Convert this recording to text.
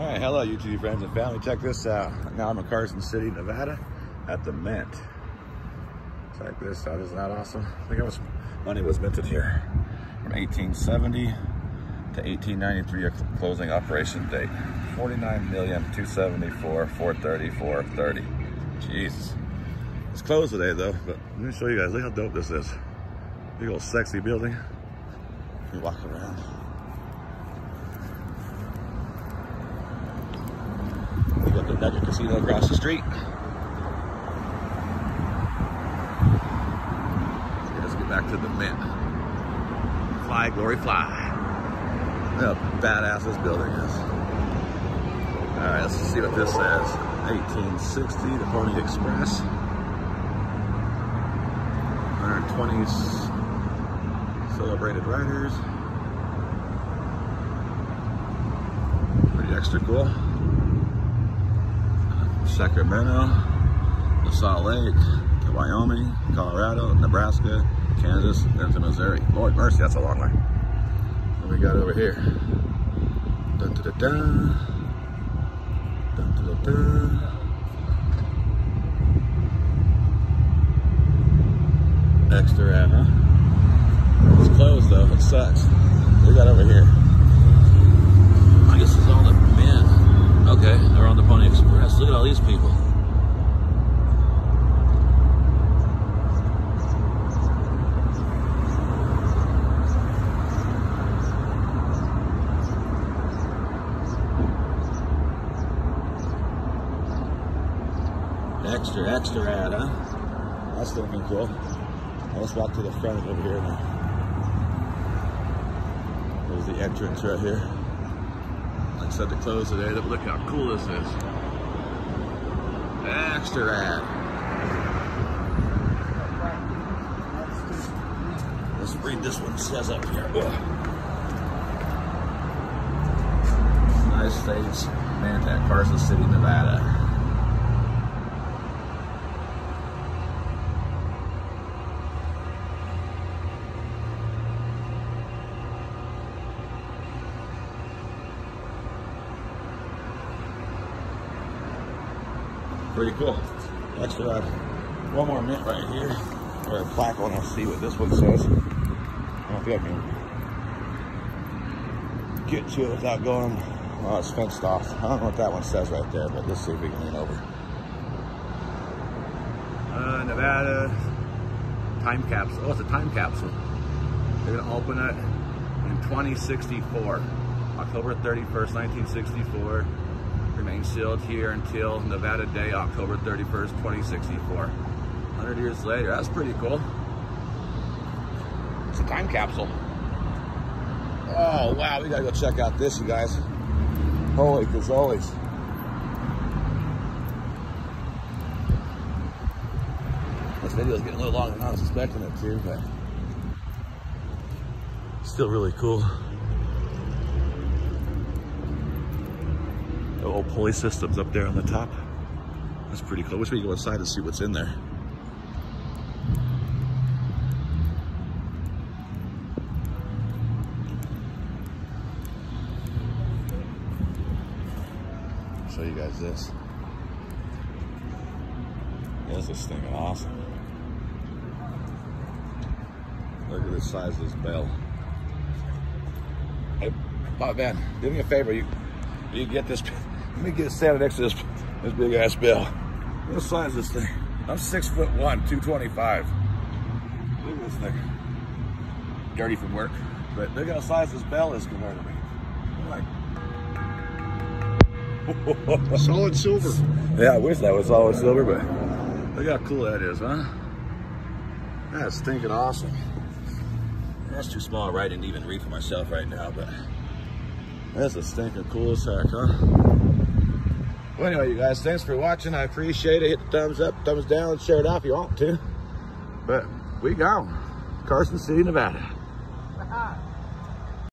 All right, hello YouTube friends and family. Check this out. Now I'm in Carson City, Nevada at the Mint. Check this out, isn't that awesome? I think how much money was minted here. From 1870 to 1893, a closing operation date. 49 million, 274, 430, 430. Jesus. It's closed today though, but let me show you guys, look how dope this is. Big old sexy building. You walk around. We got the Nugget Casino across the street. Let's get back to the Mint. Fly, glory, fly. Look how badass this building is. All right, let's see what this says. 1860, the Pony Express. 120s celebrated riders. Pretty extra cool. Sacramento, the Salt Lake, to Wyoming, Colorado, Nebraska, Kansas, then to Missouri. Lord mercy, that's a long way. What we got over here? Dun, dun, dun, dun. Dun, dun, dun. Extra huh? It's closed though, it sucks. We got over here? I guess it's all the men. Okay, they're on the Look at all these people. Extra, extra ad, huh? That's looking cool. Let's walk to the front over here now. There's the entrance right here. I said, to close today, but eh? look how cool this is. Ad. Let's read this one. Says up here. Ugh. United States, Mantat, Carson City, Nevada. Pretty cool. Extra uh, one more mint right here. Or a plaque. I want to see what this one says. I don't know if I can get to it without going. Oh, it's fenced off. I don't know what that one says right there, but let's see if we can lean over. Uh, Nevada time capsule. Oh, it's a time capsule. They're gonna open it in 2064, October 31st, 1964 remain sealed here until Nevada Day, October 31st, 2064. 100 years later, that's pretty cool. It's a time capsule. Oh, wow, we gotta go check out this, you guys. Holy always. This video is getting a little longer than I was expecting it to, but still really cool. The old pulley systems up there on the top. That's pretty cool. I Wish we could go inside and see what's in there. Show you guys this. This is stinking awesome. Look at the size of this bell. Hey, Bob Van, do me a favor. You you get this. Let me get standing next to this this big ass bell. What size is this thing? I'm six foot one, 225. Look at this thing. Dirty from work. But look how size this bell is compared to me. Like, solid silver. Yeah, I wish that was solid silver, but look how cool that is, huh? That's stinking awesome. That's too small right and even read for myself right now, but that's a stinking cool as heck, huh? Well, anyway, you guys, thanks for watching. I appreciate it. Hit the thumbs up, thumbs down, share it out if you want to. But we gone. Carson City, Nevada.